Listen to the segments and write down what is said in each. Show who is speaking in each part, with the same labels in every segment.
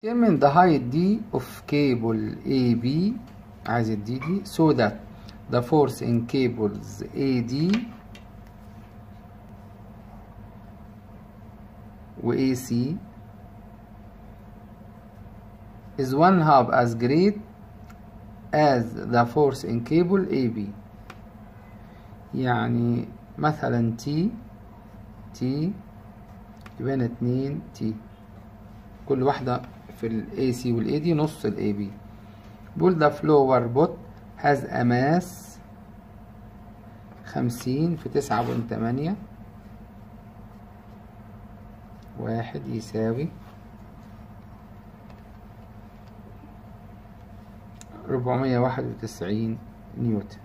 Speaker 1: Determine the height D of cable AB عايز الدي دي so that the force in cables AD و AC is one half as great as the force in cable AB يعني مثلا T T يبقى اتنين T كل واحدة في ال AC وال AD نص ال AB بيقول the flower bot has a mass خمسين في تسعة بوينت تمانية. واحد يساوي ربعمية واحد وتسعين نيوتن.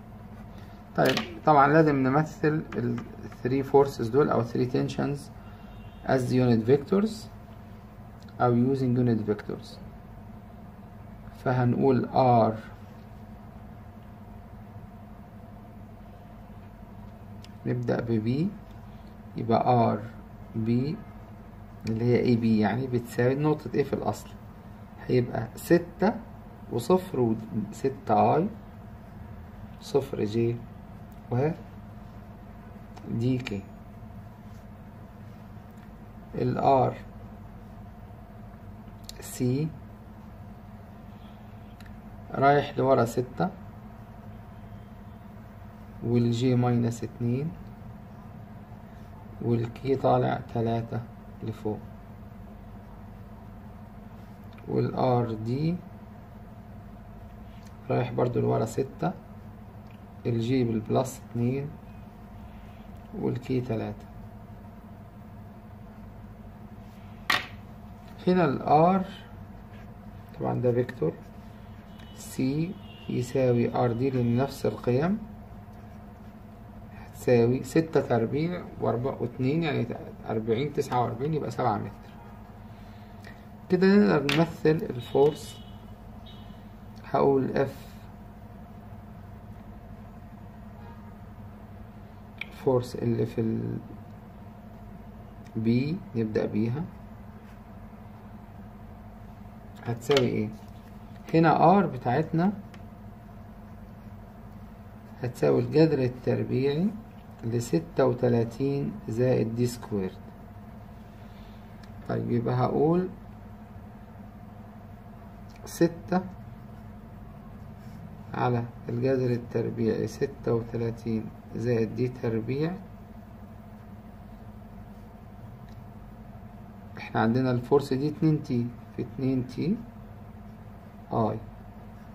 Speaker 1: طيب طبعا لازم نمثل ال 3 forces دول أو 3 tensions as unit vectors. أو using unit vectors. فهنقول R نبدأ ب B يبقى R B اللي هي AB يعني بتساوي نقطة A في الأصل. هيبقى ستة وصفر وستة I صفر J و D K ال C رايح لورا ستة. وال J minus اتنين. وال K طالع تلاتة لفوق. وال R D رايح برضو لورا ستة. ال J بال plus اتنين. وال K تلاتة. هنا ال R طبعا ده vector. C يساوي R D لأن نفس القيم. هتساوي ستة تربيع وأربعة واتنين يعني أربعين تسعة وأربعين يبقى سبعة متر. كده نقدر نمثل ال force هقول F force اللي في ال B نبدأ بيها. هتساوي إيه؟ هنا R بتاعتنا هتساوي الجذر التربيعي لستة وتلاتين زائد D squared. طيب يبقى هقول ستة على الجذر التربيعي ستة وتلاتين زائد D تربيع. إحنا عندنا ال force دي اتنين T. في اتنين T I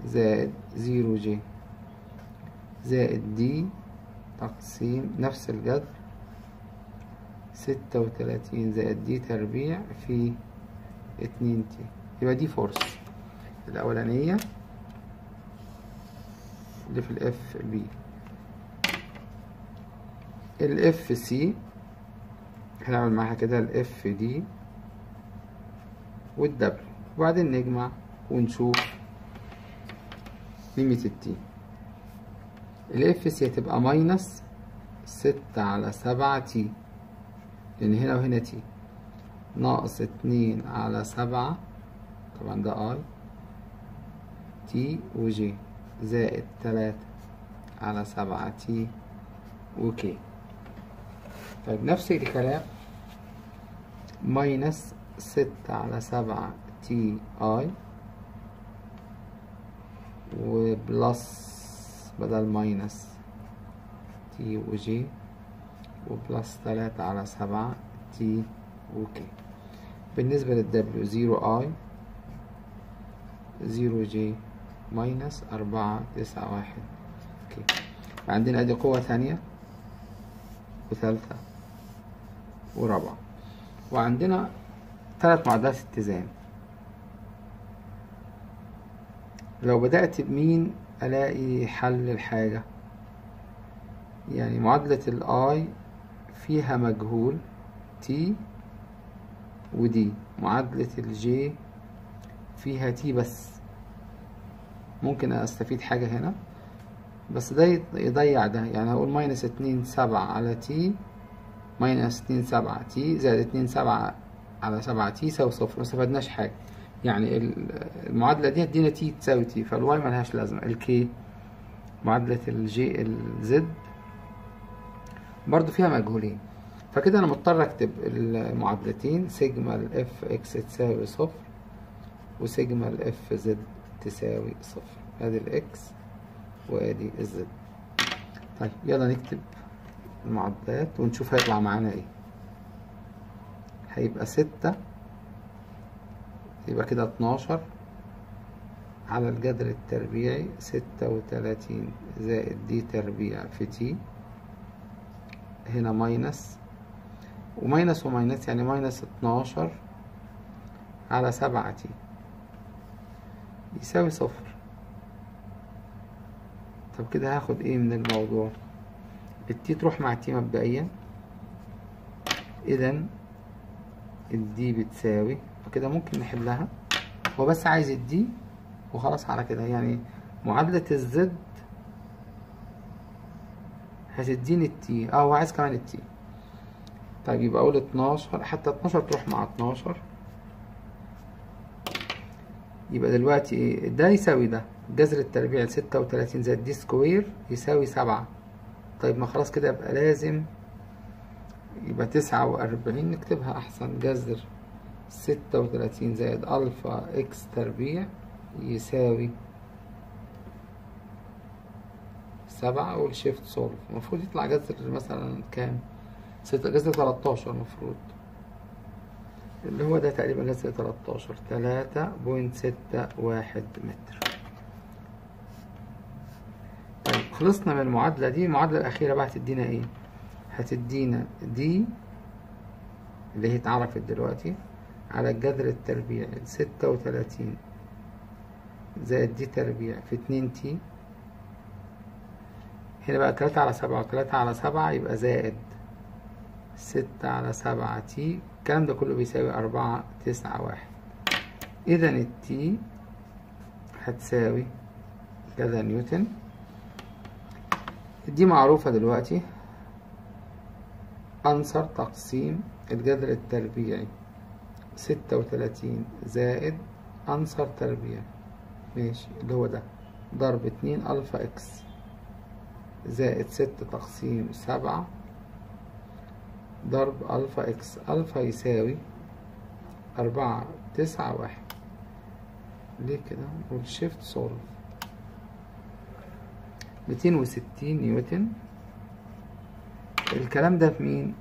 Speaker 1: زائد zero J زائد D تقسيم نفس الجذر. ستة وتلاتين زائد D تربيع في اتنين T يبقى دي force الأولانية اللي في ال F B ال F C هنعمل معاها كده ال F D وال W وبعدين نجمع ونشوف قيمة ال T ال F C هتبقى minus ستة على سبعة T لأن هنا وهنا T ناقص اتنين على سبعة. طبعا ده I T و J زائد تلاتة على سبعة T و K طيب نفس الكلام. minus ستة على سبعة T I و plus بدل minus T و J و plus تلاتة على سبعة T و K بالنسبة لل W zero I zero J minus أربعة تسعة واحد K عندنا ادي قوة تانية وثالثة ورابعة. وعندنا ثلاث معادلات اتزان. لو بدأت بمين ألاقي حل الحاجة يعني معادلة ال i فيها مجهول T ودي معادلة ال j فيها T بس. ممكن أستفيد حاجة هنا؟ بس ده يضيع ده. يعني هقول minus اتنين سبعة على T minus اتنين سبعة T زائد اتنين سبعة على سبعة T يساوي صفر مستفدناش حاجة. يعني ال- المعادلة دي هتدينا T تساوي T فال y ملهاش لازمة. ال k معادلة ال j ال z برضو فيها مجهولين. فكده أنا مضطر أكتب المعادلتين sigma ال F x تساوي صفر و sigma ال F z تساوي صفر. أدي ال x وأدي ال z طيب يلا نكتب المعادلات ونشوف هيطلع معانا إيه. هيبقى ستة يبقى كده اتناشر. على الجذر التربيعي ستة وتلا T ن زائد d تربيع في T. هنا minus. وماينس وماينس يعني ماينس اتناشر على سبعة تي. يساوي صفر. طب كده هاخد إيه من الموضوع؟ ال T تروح مع ال T مبدئيا. اذا ال d بتساوي فكده ممكن نحلها هو بس عايز ال d وخلاص على كده. يعني معادلة ال z هتديني ال T. آه هو عايز كمان ال T. طيب يبقى أقول اتناشر. حتى اتناشر تروح مع اتناشر. يبقى دلوقتي ده يساوي ده. جذر التربيع ستة وتلاتين زائد d square يساوي سبعة. طيب ما خلاص كده يبقى لازم يبقى تسعة وأربعين نكتبها أحسن. جذر ستة وتلاتين زائد alpha x تربيع يساوي سبعة وال shift solve. المفروض يطلع جذر مثلا كام؟ ستة. جذر تلاتاشر المفروض. اللي هو ده تقريبا جذر تلاتاشر. تلاتة point ستة واحد متر. طيب خلصنا من المعادلة دي. المعادلة الأخيرة بقى هتدينا إيه؟ هتدينا d اللي هي اتعرفت دلوقتي على الجذر التربيعي ستة وتلاتين. زائد دي تربيع في اتنين تي. هنا بقى تلاتة على سبعة وتلاتة على سبعة يبقى زائد ستة على سبعة تي. الكلام ده كله بيساوي أربعة تسعة واحد. إذا التي هتساوي كذا نيوتن. دي معروفة دلوقتي. أنصر تقسيم الجذر التربيعي. ستة وتلاتين زائد answer تربيع ماشي اللي هو ده. ضرب اتنين alpha x زائد ستة تقسيم سبعة. ضرب alpha x alpha يساوي أربعة تسعة واحد. ليه كده؟ نقول shift solve ميتين وستين نيوتن الكلام ده في مين؟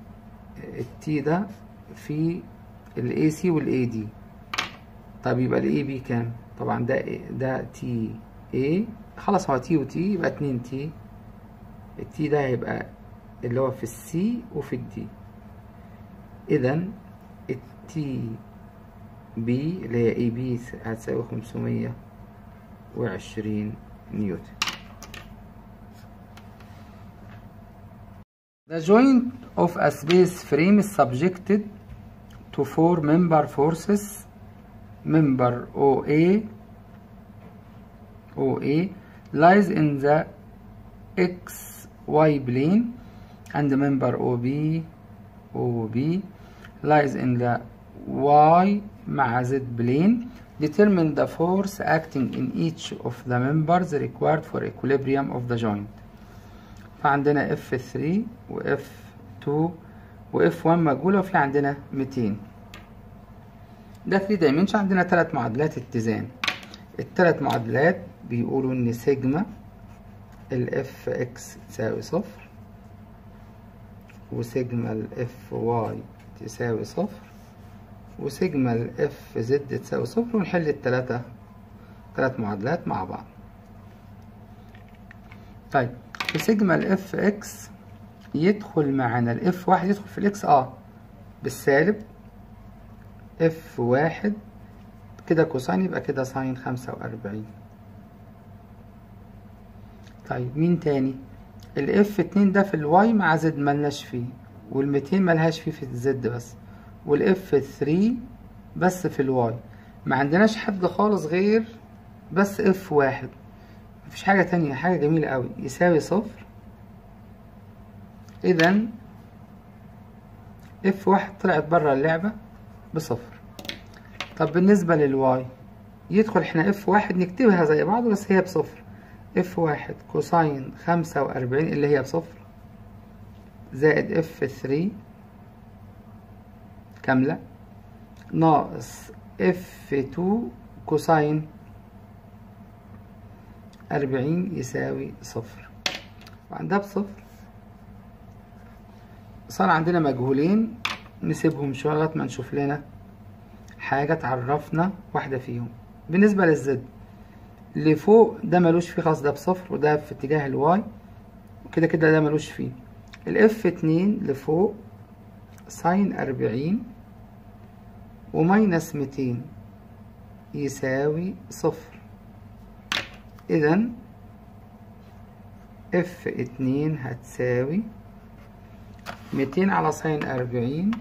Speaker 1: ال T ده في ال AC وال AD طب يبقى ال AB كام؟ طبعا ده ده T A خلاص هو T و T يبقى اتنين T ال T ده هيبقى اللي هو في ال C وفي ال D اذا ال T B اللي هي AB هتساوي خمسمية وعشرين نيوتن. The joint of a space frame is subjected to four member forces. Member OA OA lies in the XY plane and the member OB OB lies in the Y مع Z plane. Determine the force acting in each of the members required for equilibrium of the joint فعندنا F3 و F2 و F1 مجهولة وفي عندنا 200 ده 3 دايمنشن عندنا ثلاث معادلات اتزان. الثلاث معادلات بيقولوا إن سيجما ال Fx تساوي صفر وسيجما ال Fy تساوي صفر وسيجما ال Fz تساوي صفر ونحل التلاتة ثلاث معادلات مع بعض. طيب في sigma ال F x يدخل معانا ال F واحد يدخل في ال x آه بالسالب F واحد كده cosine يبقى كده sine خمسة وأربعين. طيب مين تاني؟ ال F اتنين ده في ال y مع z ملناش فيه والميتين ملهاش فيه في ال z بس وال F three بس في ال y ما عندناش حد خالص غير بس F واحد. مفيش حاجة تانية حاجة جميلة أوي يساوي صفر. إذا F واحد طلعت برا اللعبة بصفر. طب بالنسبة لل y يدخل إحنا F واحد نكتبها زي بعض بس هي بصفر. F واحد cosine خمسة وأربعين اللي هي بصفر. زائد F three كاملة. ناقص F two cosine أربعين يساوي صفر. وعندها بصفر صار عندنا مجهولين نسيبهم شوية لغاية ما نشوف لنا حاجة تعرفنا واحدة فيهم. بالنسبة لل z اللي فوق ده ملوش فيه خلاص ده بصفر وده في اتجاه ال y وكده كده ده ملوش فيه. ال F اتنين لفوق sine أربعين و minus ميتين يساوي صفر. إذا F اتنين هتساوي ميتين على sine أربعين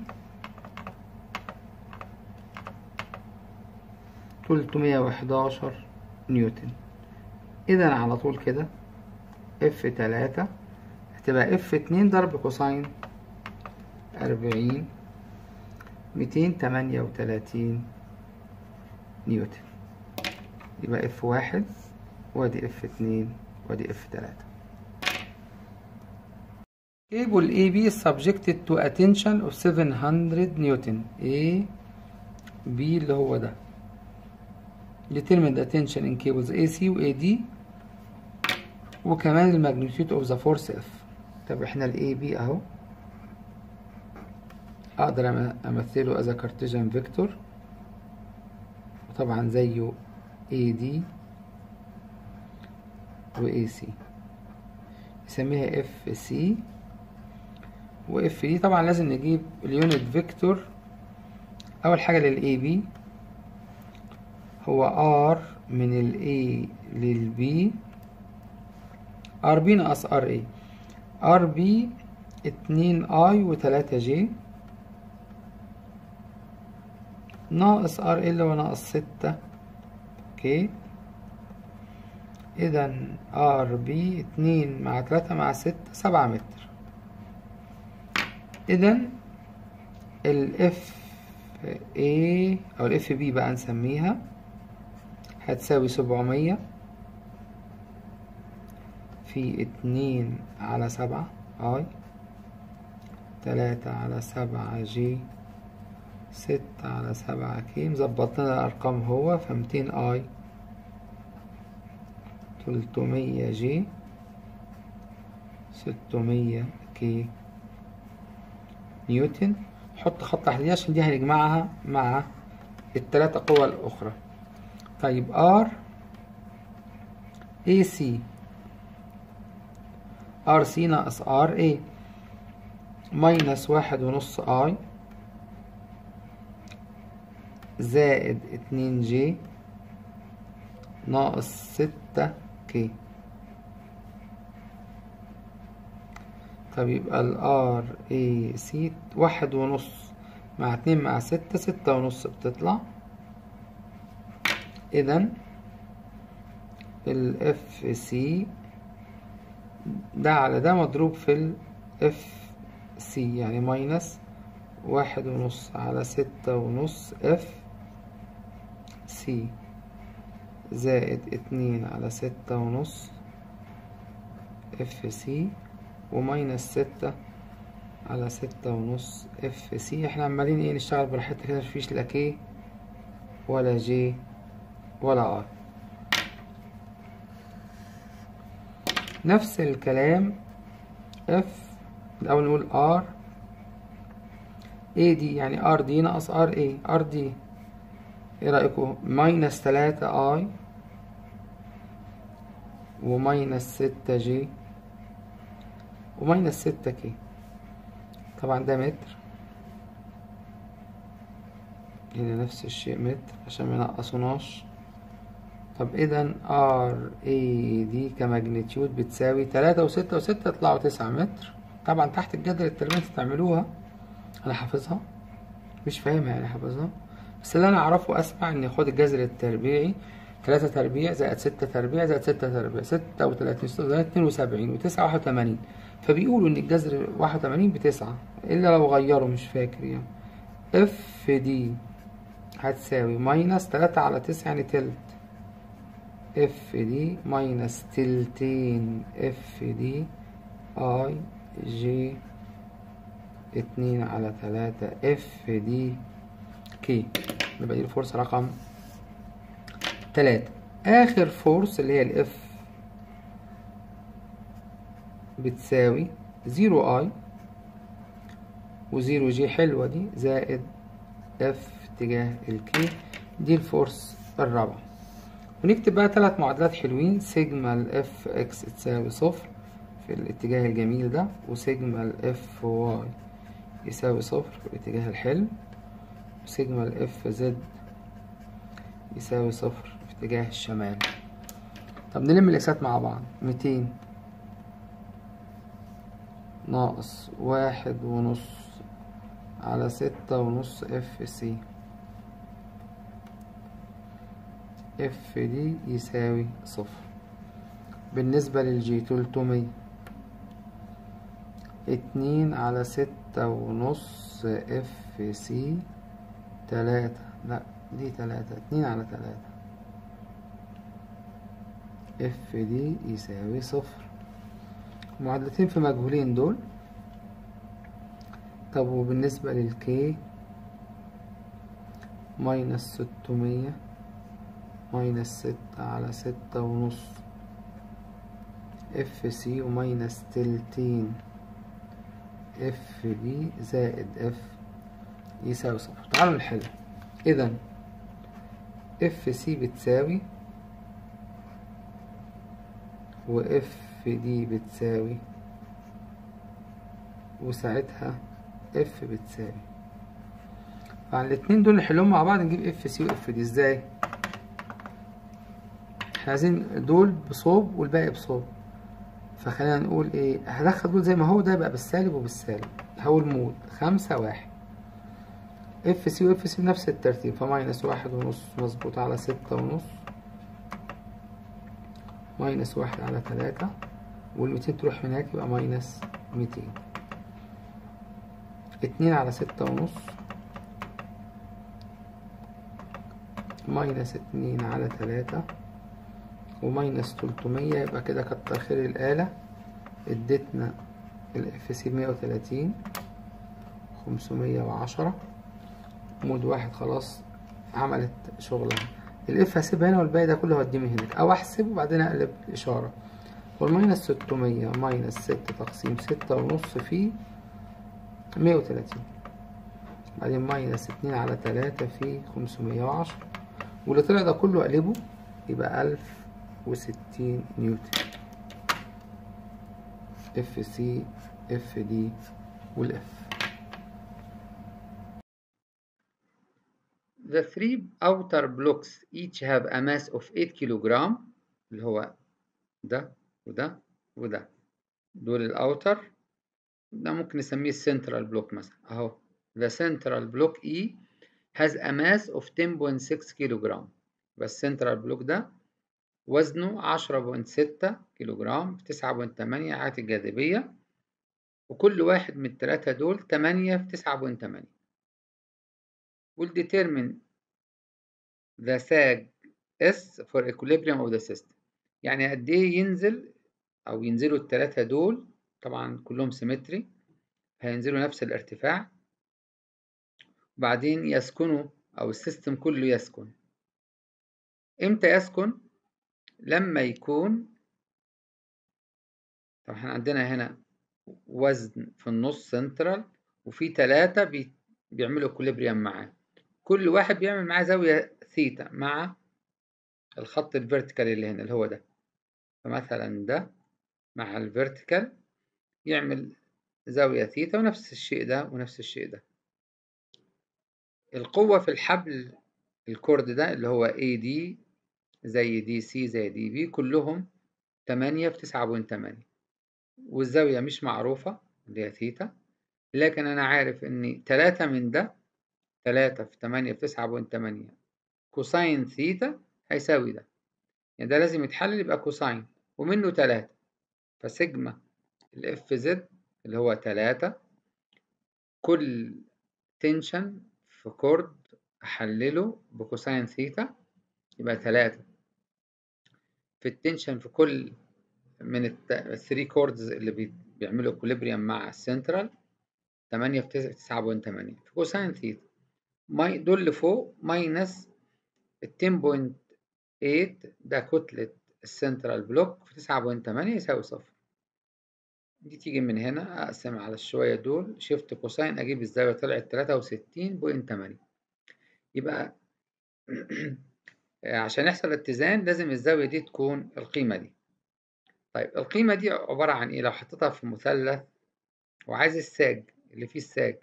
Speaker 1: تلتمية وحداشر نيوتن. إذا على طول كده F تلاتة هتبقى F اتنين ضرب cosine أربعين ميتين تمانية وتلاتين نيوتن. يبقى F واحد وادي F اتنين وادي F تلاتة Cable AB is subjected to a tension of 700 نيوتن A B اللي هو ده determine the attention in cables AC و AD وكمان الماجنتيود of the force F طب إحنا ال AB اهو أقدر امثله as a Cartesian vector وطبعا زيه AD و AC نسميها FC و FD طبعا لازم نجيب ال unit vector. أول حاجة لل AB هو R من ال A لل B RB ناقص RA RB اتنين i وتلاتة j ناقص RA اللي هو ناقص ستة. okay اذا RB اتنين مع تلاتة مع ستة سبعة متر. اذا ال FA أو ال FB بقى نسميها هتساوي سبعمية في اتنين على سبعة i تلاتة على سبعة j ستة على سبعة k مظبطنا الأرقام هو فمتين i. تلتمية j. ستمية k. نيوتن. حط خط تحديدي عشان دي هنجمعها مع التلاتة قوى الأخرى. طيب RAC ناقص A minus واحد ونص i زائد اتنين جي. ناقص ستة كي طب يبقى R A C واحد ونص مع اتنين مع ستة ستة ونص بتطلع. ال F C ده على ده مضروب في ال F C يعني minus واحد ونص على ستة ونص F C. زائد اتنين على ستة ونص F C و minus ستة على ستة ونص FC إحنا عمالين إيه نشتغل براحتنا كده مفيش لا k ولا j ولا i نفس الكلام اف الأول نقول ار اي دي يعني ار دي ناقص ار اي ار دي إيه رأيكم؟ minus تلاتة i و minus ستة j و minus ستة k. طبعا ده متر. هنا نفس الشيء متر عشان منقصوناش طب اذا RAD ك magnitude بتساوي تلاتة وستة وستة يطلعوا تسعة متر. طبعا تحت الجذر التربيع تعملوها أنا حافظها؟ مش فاهمها يعني حافظها؟ بس اللي أنا أعرفه اسمع اني خد الجذر التربيعي تلاتة تربيع زائد ستة تربيع زائد ستة تربيع ستة وتلاتين وتلاتين اتنين وسبعين وتسعة واحد وتمانين. فبيقولوا إن الجذر واحد وتمانين بتسعة إلا لو غيروا مش فاكر يعني. FD هتساوي minus تلاتة على تسعة يعني تلت. FD i minus تلتين. FD j اتنين على تلاتة. FD k يبقى دي ال force رقم تلاتة. آخر force اللي هي ال F بتساوي zero i و zero j حلوة دي زائد F اتجاه ال k دي ال force الرابعة. ونكتب بقى ثلاث معادلات حلوين. sigma ال FX تساوي صفر في الاتجاه الجميل ده و sigma ال FY يساوي صفر في الاتجاه الحلو. و sigma ال FZ يساوي صفر في اتجاه الشمال. طب نلم ال X ات مع بعض. ميتين ناقص واحد ونص على ستة ونص FC FD يساوي صفر. بالنسبة لل j تلتمية. اتنين على ستة ونص FC تلاتة. لا دي تلاتة. اتنين على تلاتة. FD يساوي صفر. معادلتين في مجهولين دول. طب وبالنسبة لل k minus ستمية minus ستة على ستة ونص. FC و minus تلتين. FD زائد F يساوي صفر تعالوا نحل اذا FC بتساوي و FD بتساوي وساعتها F بتساوي. فعلى الاتنين دول نحلهم مع بعض نجيب FC و FD إزاي؟ إحنا عايزين دول بصوب والباقي بصوب. فخلينا نقول إيه؟ هدخل دول زي ما هو ده يبقى بالسالب وبالسالب. هقول mode. خمسة واحد. FC و FC بنفس الترتيب ف minus واحد ونص مظبوط على ستة ونص minus واحد على تلاتة والميتين تروح هناك يبقى minus ميتين. اتنين على ستة ونص minus اتنين على تلاتة و minus تلتمية يبقى كده كتر خير الآلة ادتنا ال FC مية وتلاتين خمسمية وعشرة. mode واحد خلاص عملت شغلها. ال F هسيبها هنا والباقي ده كله هوديه من هناك. أو احسب وبعدين أقلب الاشارة وال minus ستمية minus ستة تقسيم ستة ونص في مية وتلاتين. بعدين minus اتنين على تلاتة في خمسمية وعشرة. واللي طلع ده كله أقلبه يبقى ألف وستين نيوتن. FC FD وال F The three outer blocks each have a mass of 8 كيلوغرام اللي هو ده وده وده. دول ال outer ده ممكن نسميه ال central block مثلا. أهو the central block E has a mass of 10.6 كيلوغرام يبقى ال central block ده وزنه 10.6 كيلوغرام في 9.8 عجلة الجاذبية. وكل واحد من التلاتة دول 8 في 9.8 will determine the sag S for equilibrium of the system. يعني قد إيه ينزل أو ينزلوا التلاتة دول طبعا كلهم symmetry هينزلوا نفس الارتفاع. وبعدين يسكنوا أو ال system كله يسكن. إمتى يسكن؟ لما يكون طب إحنا عندنا هنا وزن في النص سنترال وفي تلاتة بي... بيعملوا equilibrium معاه. كل واحد بيعمل معاه زاوية ثيتا مع الخط ال vertical اللي هنا اللي هو ده. فمثلا ده مع ال vertical يعمل زاوية ثيتا ونفس الشيء ده ونفس الشيء ده. القوة في الحبل ال cord ده اللي هو AD زي DC زي DB كلهم تمانية في تسعة point تمانية. والزاوية مش معروفة اللي هي ثيتا لكن أنا عارف إن تلاتة من ده تلاتة في تمانية في تسعة point تمانية. cosine theta هيساوي ده. يعني ده لازم يتحلل يبقى cosine ومنه تلاتة. ف sigma ال FZ اللي هو تلاتة. كل tension في cord أحلله ب cosine theta يبقى تلاتة. في ال tension في كل من ال three cords اللي بيعملوا equilibrium مع السنترال تمانية في تسعة point تمانية. في cosine theta ماي دول اللي فوق minus point eight ده كتلة ال central block في تسعة point تمانية يساوي صفر. دي تيجي من هنا أقسم على الشوية دول shift cosine أجيب الزاوية طلعت تلاتة وستين point تمانية. يبقى عشان يحصل اتزان لازم الزاوية دي تكون القيمة دي. طيب القيمة دي عبارة عن إيه؟ لو حطيتها في مثلث وعايز الساج اللي فيه الساج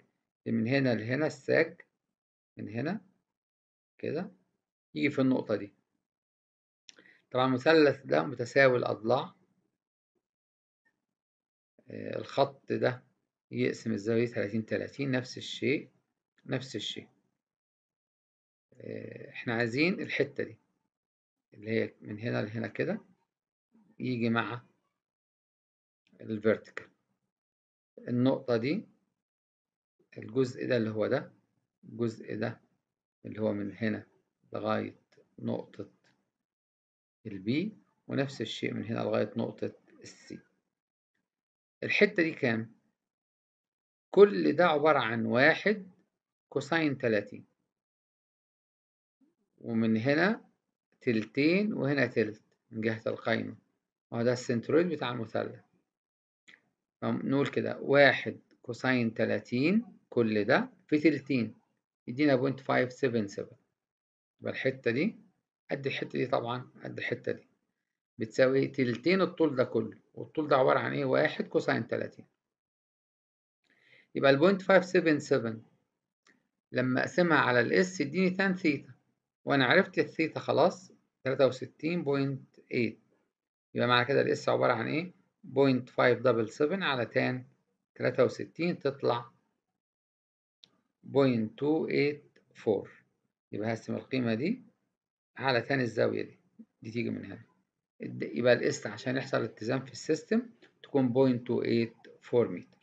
Speaker 1: اللي من هنا لهنا الساج من هنا كده يجي في النقطة دي. طبعا المثلث ده متساوي الأضلاع. الخط ده يقسم الزاوية 30 30 نفس الشيء نفس الشيء. إحنا عايزين الحتة دي اللي هي من هنا لهنا كده يجي مع ال vertical النقطة دي الجزء ده اللي هو ده الجزء ده اللي هو من هنا لغاية نقطة ال B ونفس الشيء من هنا لغاية نقطة ال C الحتة دي كام؟ كل ده عبارة عن واحد cosine تلاتين. ومن هنا تلتين وهنا تلت من جهة القايمة. وهو ده ال centroid بتاع المثلث. نقول كده واحد cosine تلاتين كل ده في تلتين. يدينا point five seven seven يبقى الحتة دي قد الحتة دي طبعا قد الحتة دي. بتساوي تلتين الطول ده كله. والطول ده عبارة عن إيه؟ واحد cosine تلاتين. يبقى ال point five لما أقسمها على ال S يديني tan theta. وأنا عرفت الثيتا خلاص تلاتة وستين point eight. يبقى معنى كده ال S عبارة عن إيه؟ point five double seven على tan. تلاتة وستين تطلع point two eight four يبقى هقسم القيمة دي على tan الزاوية دي. دي تيجي من هنا. يبقى ال S عشان يحصل اتزان في ال system تكون 0.284 متر.